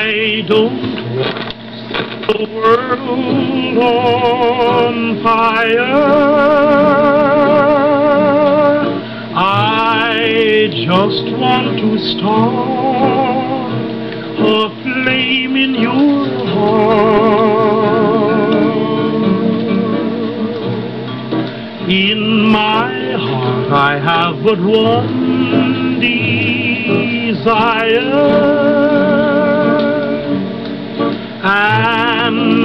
I don't want the world on fire. I just want to start a flame in your heart. In my heart I have but one desire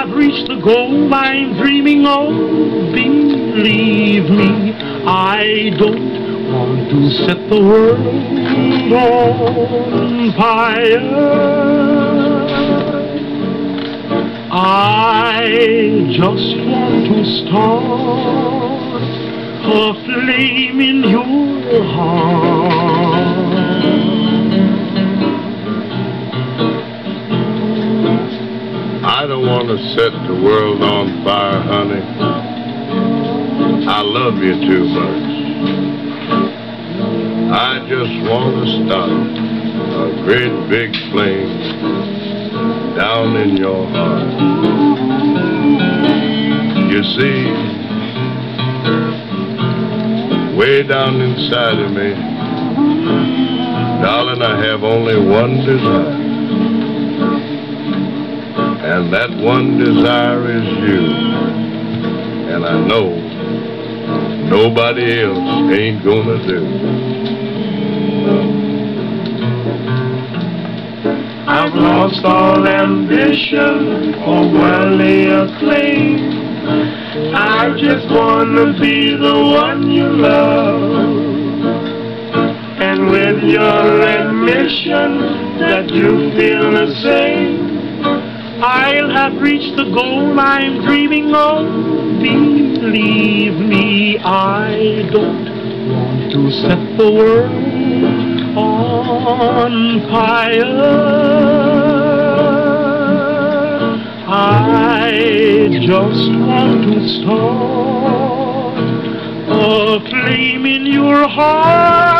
Have reached the goal I'm dreaming of. Believe me, I don't want to set the world on fire. I just want to start a flame in your heart. Want to set the world on fire, honey. I love you too much. I just want to start a great big flame down in your heart. You see, way down inside of me, darling, I have only one desire. And that one desire is you. And I know nobody else ain't gonna do. I've lost all ambition for worldly acclaim. I just wanna be the one you love. And with your admission that you feel the same, I'll have reached the goal I'm dreaming of. Believe me, I don't want to set the world on fire. I just want to start a flame in your heart.